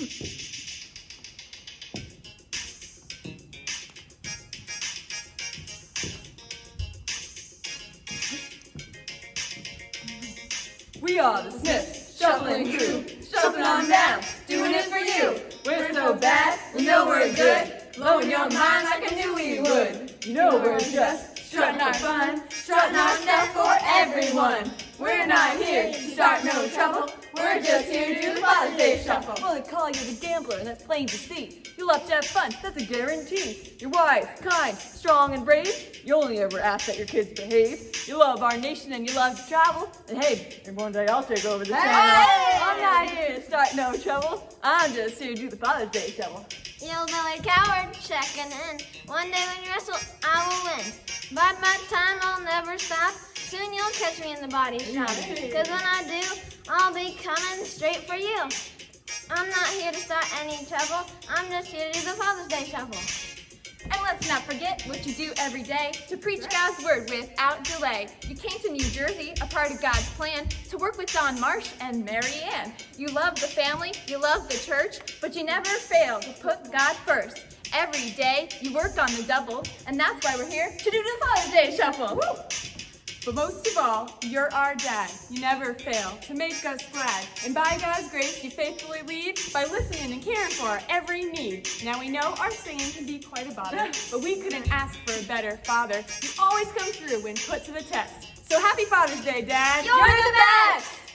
We are the Smiths, shuffling crew, shuffling on down, doing it for you. We're so bad, we know we're good, blowing your mind like I knew we would. You know we're just strutting our fun, strutting our stuff for everyone. We're not here to start no trouble, we're just here to do the shuffle. Well, they call you the gambler, and that's plain to see. You love to have fun, that's a guarantee. You're wise, kind, strong, and brave. You only ever ask that your kids behave. You love our nation and you love to travel. And hey, and one day I'll take over the channel. I'm not here to start no trouble. I'm just here to do the Father's Day shuffle. You'll belly coward checking in. One day when you wrestle, I will win. By my time, I'll never stop. Soon you'll catch me in the body shop. Cause when I do, I'll be coming straight for you. I'm not here to start any trouble. I'm just here to do the Father's Day shuffle. And let's not forget what you do every day to preach God's word without delay. You came to New Jersey, a part of God's plan, to work with Don Marsh and Mary Ann. You love the family, you love the church, but you never fail to put God first. Every day, you work on the double, and that's why we're here to do the Father's Day Shuffle. Woo! But most of all, you're our dad. You never fail to make us glad. And by God's grace, you faithfully lead by listening and caring for our every need. Now we know our singing can be quite a bother, but we couldn't ask for a better father. You always come through when put to the test. So happy Father's Day, Dad. You're the best!